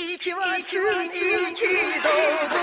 息は数キどうぞ